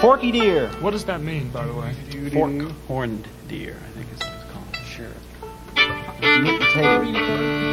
Forked Deer. What does that mean, by the way? Fork-horned deer, I think is what it's called. Sure. Meat potatoes.